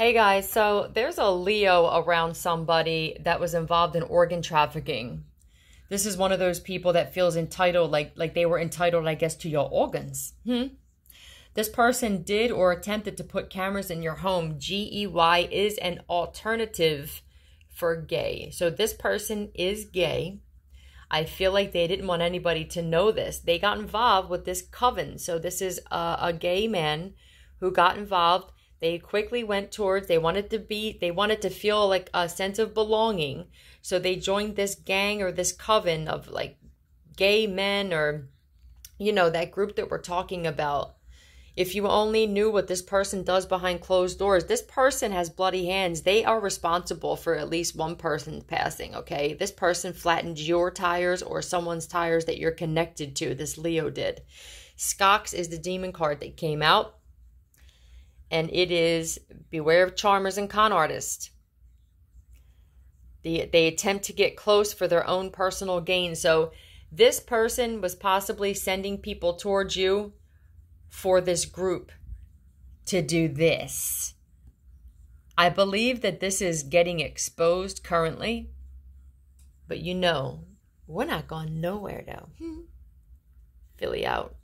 Hey guys, so there's a Leo around somebody that was involved in organ trafficking. This is one of those people that feels entitled, like like they were entitled, I guess, to your organs. Hmm? This person did or attempted to put cameras in your home. G E Y is an alternative for gay. So this person is gay. I feel like they didn't want anybody to know this. They got involved with this coven. So this is a, a gay man who got involved they quickly went towards they wanted to be they wanted to feel like a sense of belonging. So they joined this gang or this coven of like gay men or you know that group that we're talking about. If you only knew what this person does behind closed doors this person has bloody hands. They are responsible for at least one person passing okay? This person flattened your tires or someone's tires that you're connected to this leo did. Skox is the demon card that came out and it is beware of charmers and con artists. The, they attempt to get close for their own personal gain. So this person was possibly sending people towards you for this group to do this. I believe that this is getting exposed currently, but you know, we're not going nowhere though. Hmm. Philly out.